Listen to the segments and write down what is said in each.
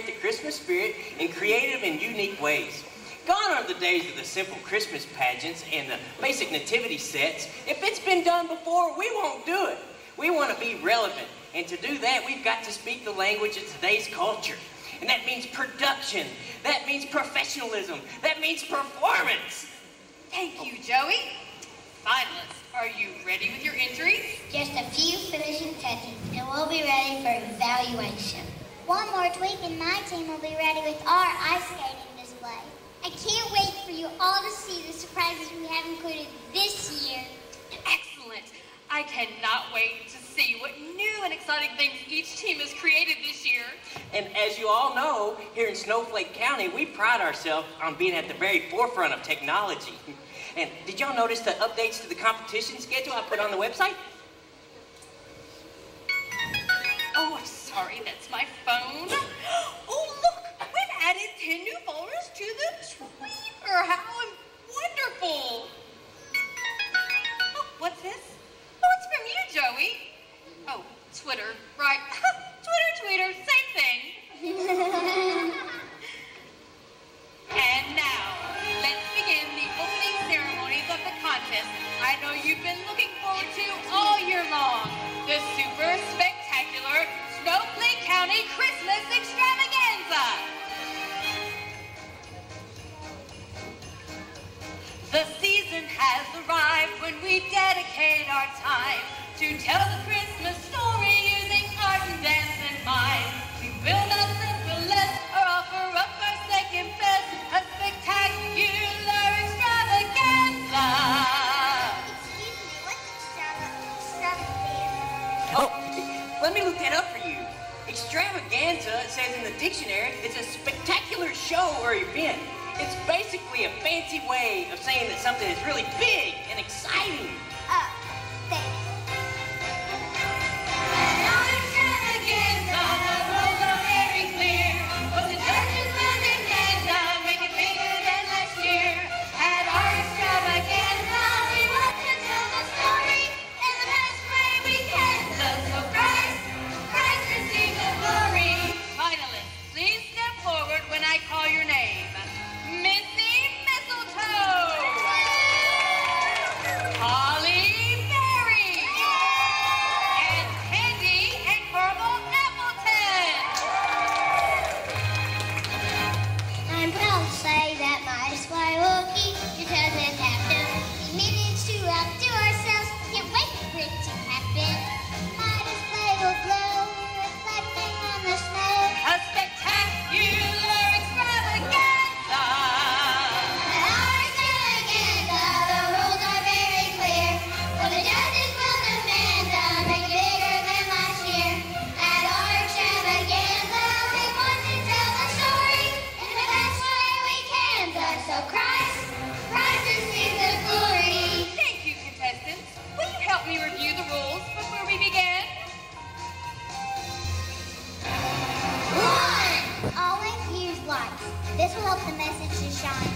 demonstrate the Christmas spirit in creative and unique ways. Gone are the days of the simple Christmas pageants and the basic nativity sets. If it's been done before, we won't do it. We want to be relevant, and to do that, we've got to speak the language of today's culture. And that means production, that means professionalism, that means performance. Thank you, Joey. Finalists, are you ready with your entries? Just a few finishing touches, and we'll be ready for evaluation. One more tweak, and my team will be ready with our ice skating display. I can't wait for you all to see the surprises we have included this year. Excellent. I cannot wait to see what new and exciting things each team has created this year. And as you all know, here in Snowflake County, we pride ourselves on being at the very forefront of technology. And did y'all notice the updates to the competition schedule I put on the website? Sorry, that's my phone. Oh, look, we've added 10 new folders to the Tweeter. How wonderful. Oh, what's this? Oh, it's from you, Joey. Oh, Twitter, right. to tell the Christmas story using art and dance and mind. We will not simple less or offer up our second best, a spectacular extravaganza. Oh, let me look that up for you. Extravaganza, it says in the dictionary, is a spectacular show or event. It's basically a fancy way of saying that something is really big and exciting. we review the rules before we begin? One! Always use lights. This will help the message to shine.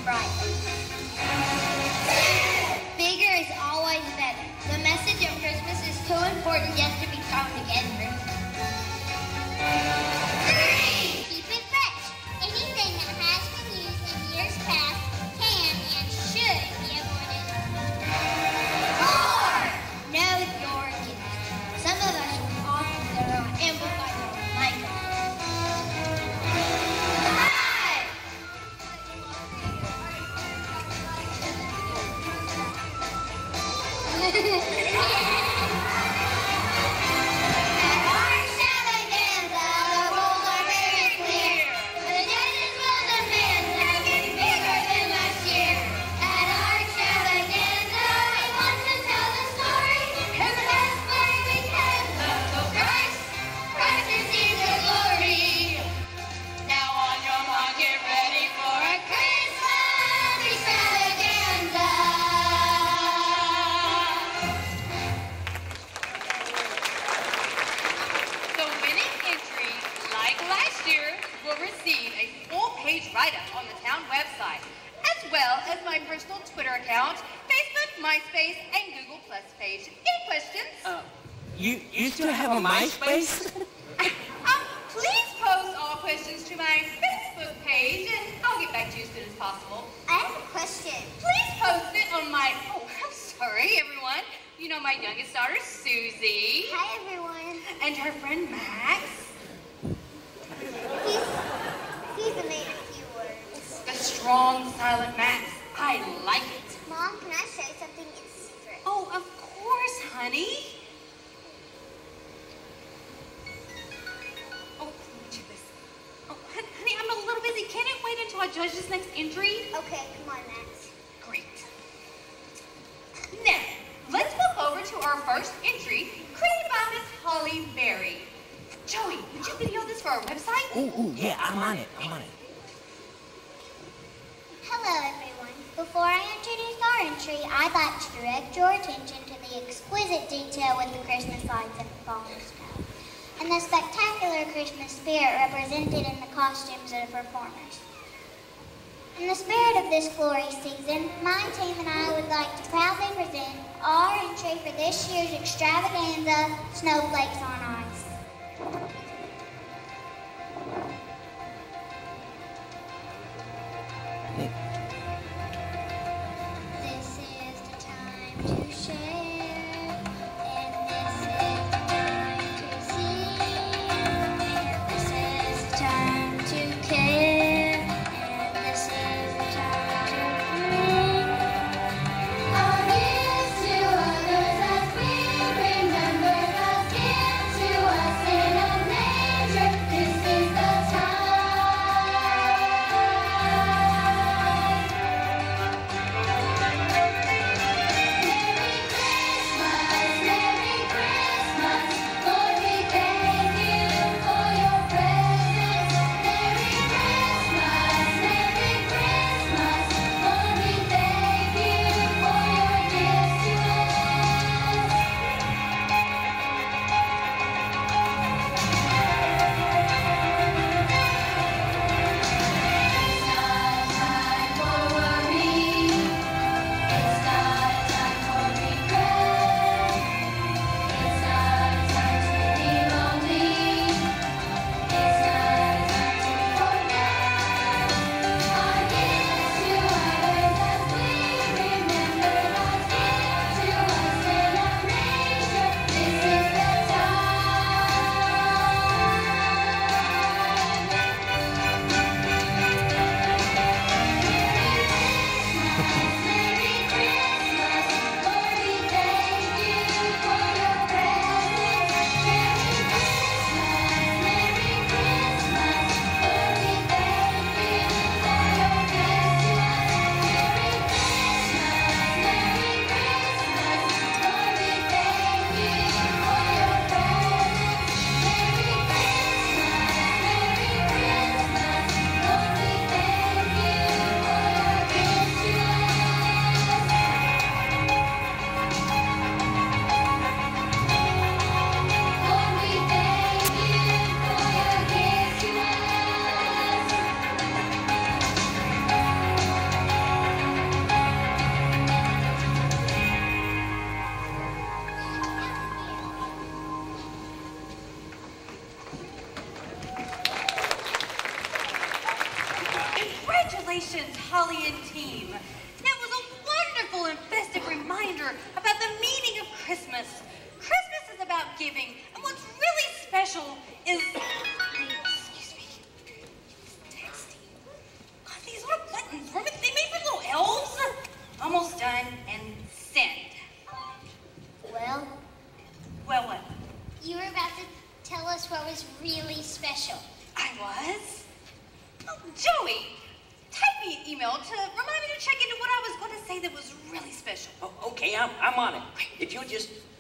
first entry, created by Holly Berry. Joey, would you video this for our website? Ooh, ooh, yeah, I'm on it, I'm on it. Hello, everyone. Before I introduce our entry, I'd like to direct your attention to the exquisite detail with the Christmas lights and the falling snow, and the spectacular Christmas spirit represented in the costumes of the performers. In the spirit of this glory season, my team and I would like to proudly present our entry for this year's extravaganza, Snowflakes on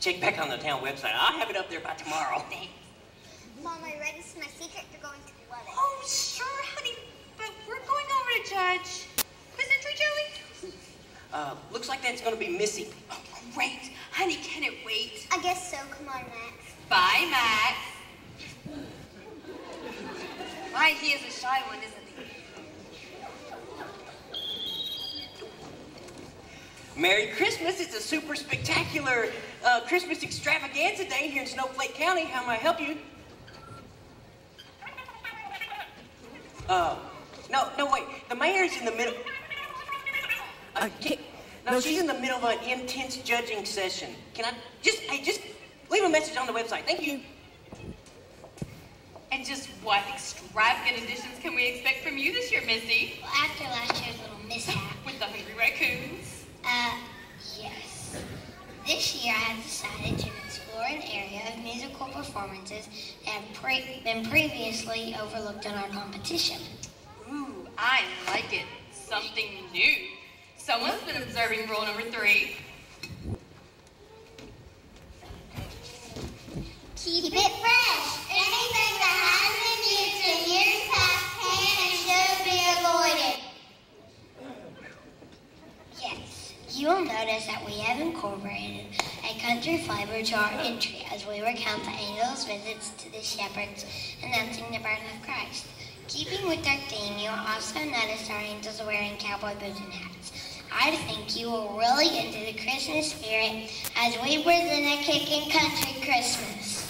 Check back on the town website. I'll have it up there by tomorrow. Thanks. Mom, I read this my secret? You're going to love it. Oh, sure, honey. But we're going over to Judge. Miss Entry Joey? Uh, looks like that's going to be Missy. Oh, great. Honey, can it wait? I guess so. Come on, Max. Bye, Max. Why, he is a shy one, isn't Merry Christmas. It's a super spectacular uh, Christmas extravaganza day here in Snowflake County. How may I help you? Uh, no, no, wait. The mayor's in the middle. Uh, can- no, no, she's in the middle of an intense judging session. Can I just, hey, just leave a message on the website. Thank you. And just what extravagant additions can we expect from you this year, Missy? Well, after last year's little mishap, With the hungry raccoons? Uh, yes. This year I have decided to explore an area of musical performances that have pre- been previously overlooked in our competition. Ooh, I like it. Something new. Someone's been observing rule number three. Keep it fresh. Anything that has been used in years past can and should be avoided. Yes, you will notice that we have incorporated a country flavor to our entry as we recount the angels' visits to the shepherds announcing the birth of Christ. Keeping with our theme, you will also notice our angels wearing cowboy boots and hats. I think you will really into the Christmas spirit as we present a kicking country Christmas.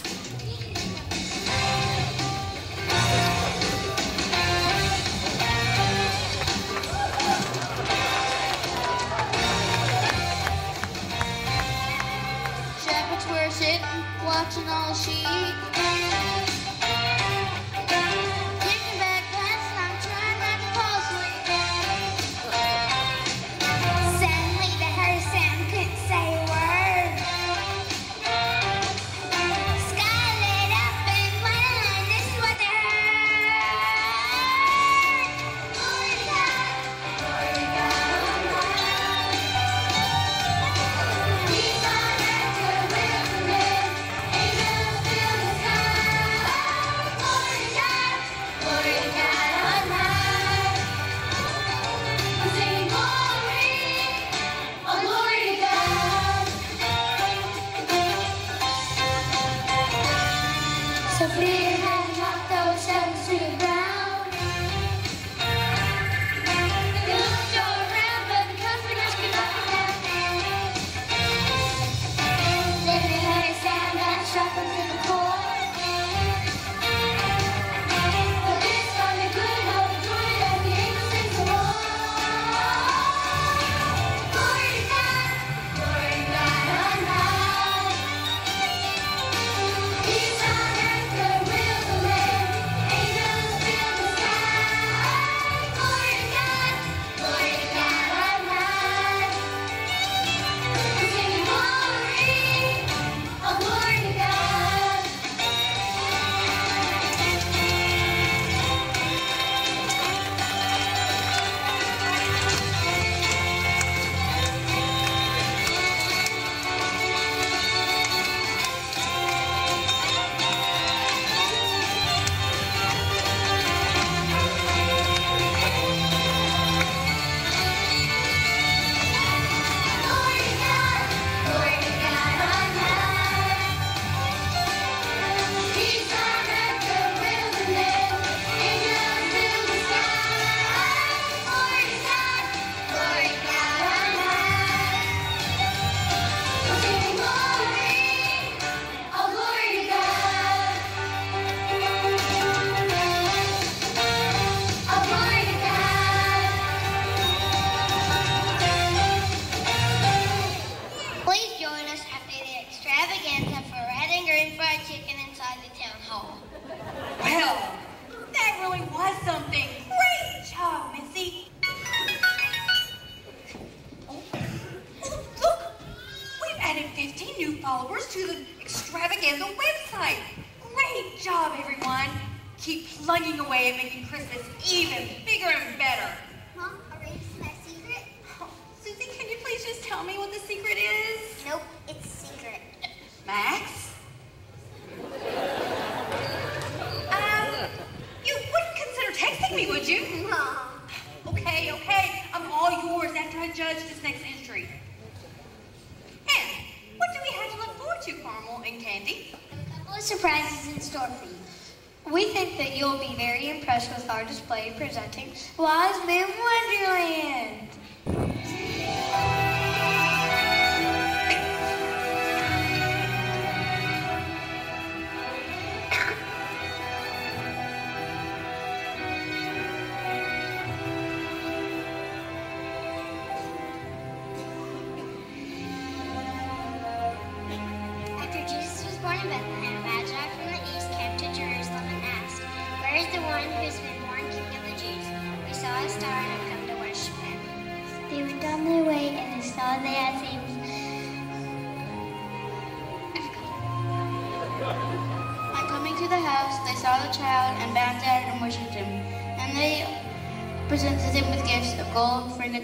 Surprises in store for you. We think that you'll be very impressed with our display presenting Wise Man Wonderland.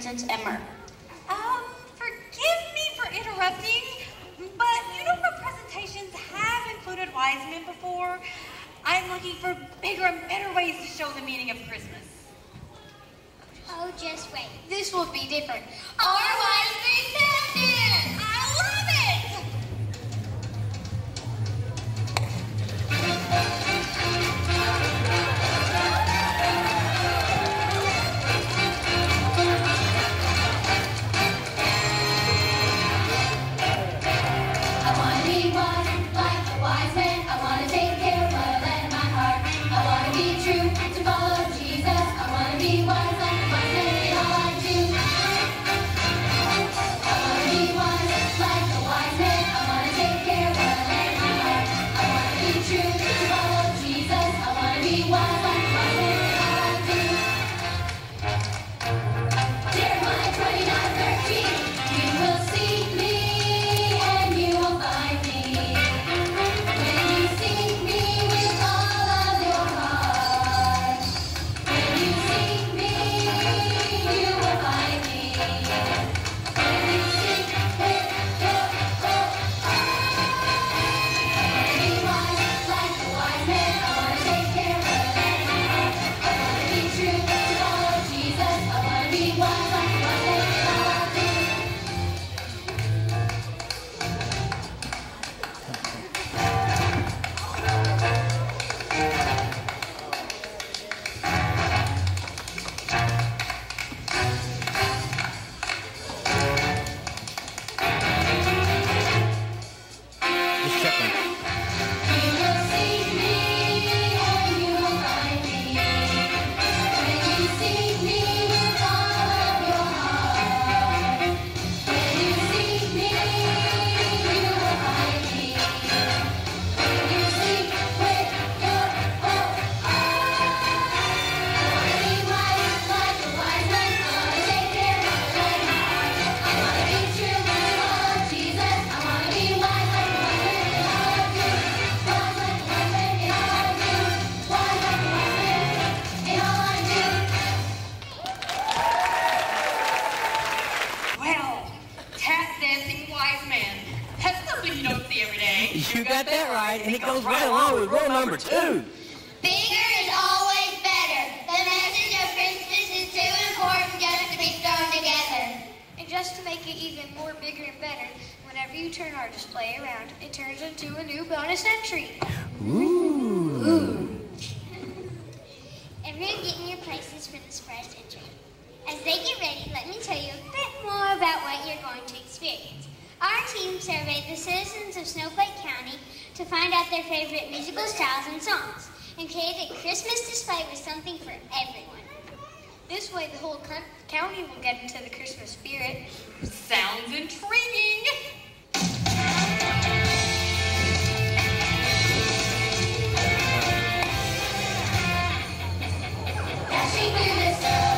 Richards and Um, forgive me for interrupting, but you know our presentations have included wise men before. I'm looking for bigger and better ways to show the meaning of Christmas. Oh, just wait. This will be different. Our wise men have with rule number two. Bigger is always better. The message of Christmas is too important just to be thrown together. And just to make it even more bigger and better, whenever you turn our display around, it turns into a new bonus entry. Ooh. Ooh. Everyone get in your places for this first entry. As they get ready, let me tell you a bit more about what you're going to experience. Our team surveyed the citizens of Snowflake County to find out their favorite musical styles and songs and create a Christmas display with something for everyone. This way, the whole county will get into the Christmas spirit. Sounds intriguing! Dashing through the snow.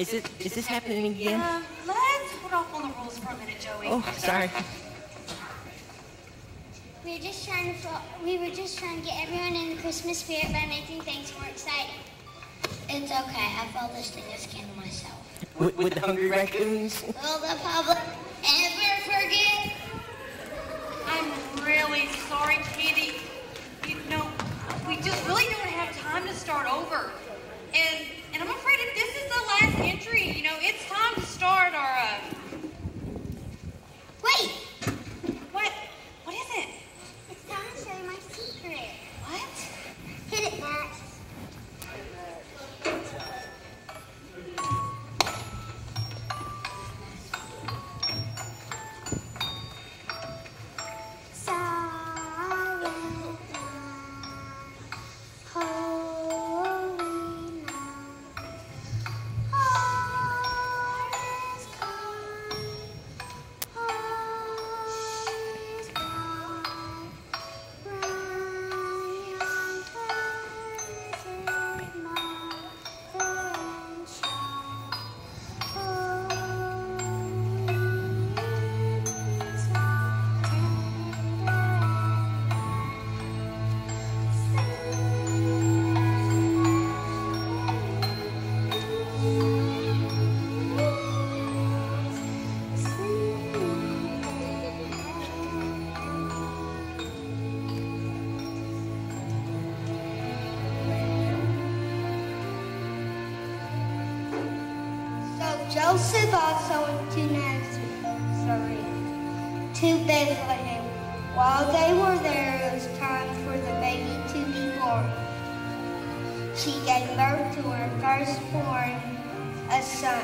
Is it? Is this happening again? Um, let's hold off on the rules for a minute, Joey. Oh, sorry. We were just trying to we were just trying to get everyone in the Christmas spirit by making things more exciting. It's okay. I felt this thing as of myself. With, with the hungry raccoons. Will the public ever forget? I'm really sorry, Candy. You know, we just really don't have time to start over. And and I'm afraid if this is the last entry, you know, it's time to start our Joseph also went to Nazareth, to Bethlehem. While they were there, it was time for the baby to be born. She gave birth to her firstborn, a son.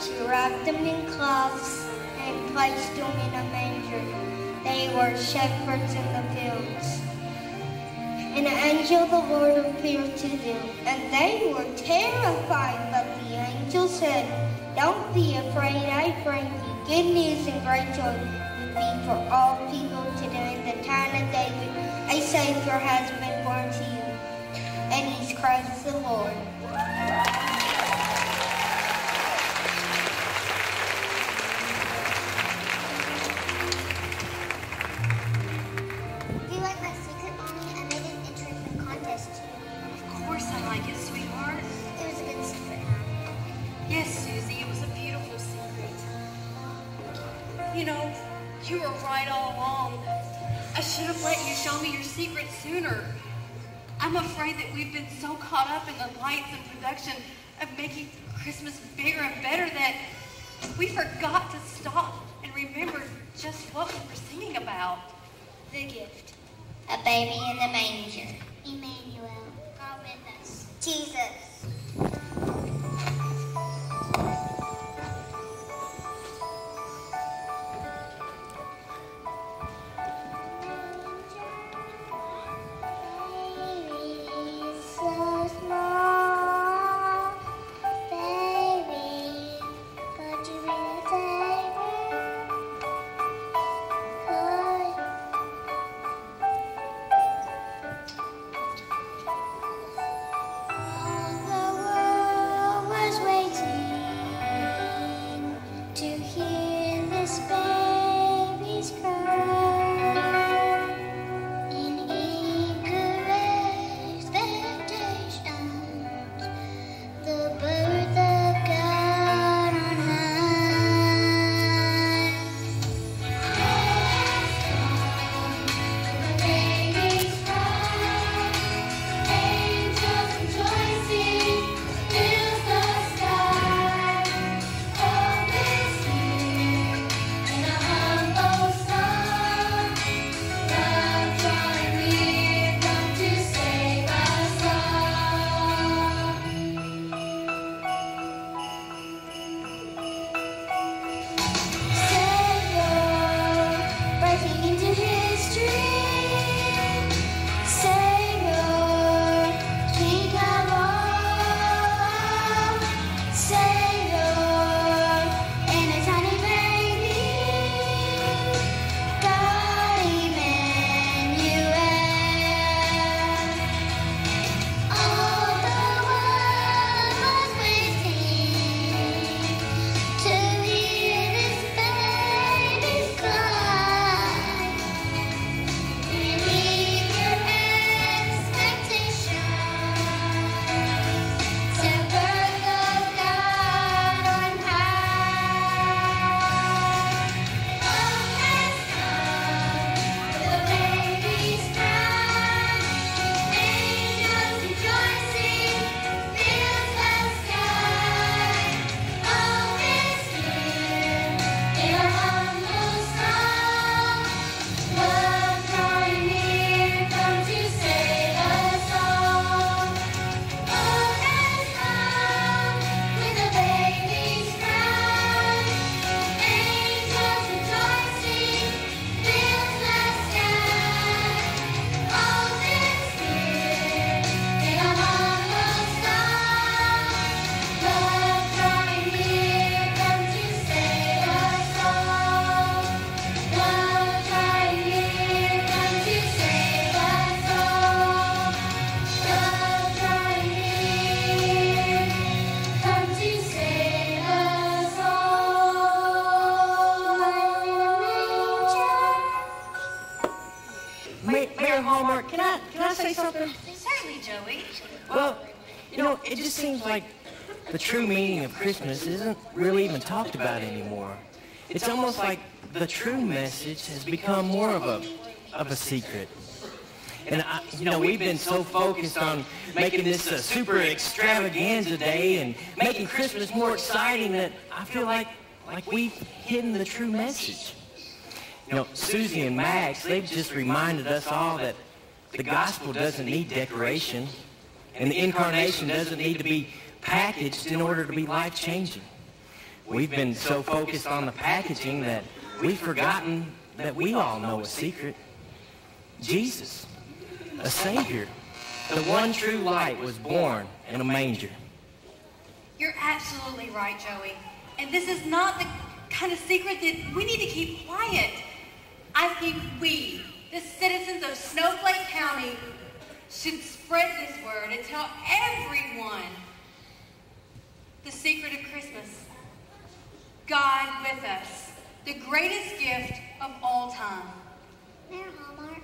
She wrapped him in cloths and placed him in a manger. They were shepherds in the fields. An angel of the Lord appeared to them, and they were terrified. But the angel said, Don't be afraid, I bring you good news and great joy will be for all people today. In the town of David, a Savior has been born to you, and he's Christ the Lord. Have let you show me your secret sooner. I'm afraid that we've been so caught up in the lights and production of making Christmas bigger and better that we forgot to stop and remember just what we were singing about. The gift. A baby in the manger. Emmanuel. God with us. Jesus. Seems like the true meaning of Christmas isn't really even talked about anymore. It's almost like the true message has become more of a of a secret. And I, you know, we've been so focused on making this a super extravaganza day and making Christmas more exciting that I feel like like we've hidden the true message. You know, Susie and Max, they've just reminded us all that the gospel doesn't need decoration and the incarnation doesn't need to be packaged in order to be life-changing. We've been so focused on the packaging that we've forgotten that we all know a secret. Jesus, a Savior, the one true light was born in a manger. You're absolutely right, Joey. And this is not the kind of secret that we need to keep quiet. I think we, the citizens of Snowflake County, should spread this word and tell everyone the secret of Christmas. God with us, the greatest gift of all time. Mayor Hallmark,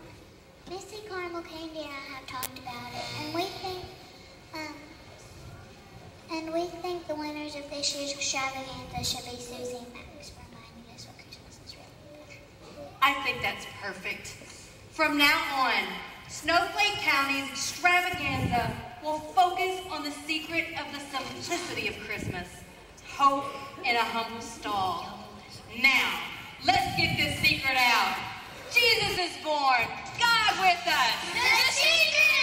Missy Carmel Candy and I have talked about it, and we think, um, and we think the winners of this year's extravaganza should be Susie and Max for reminding us what Christmas is really about. I think that's perfect. From now on, Snowflake County's extravaganza will focus on the secret of the simplicity of Christmas, hope in a humble stall. Now, let's get this secret out. Jesus is born, God with us. The secret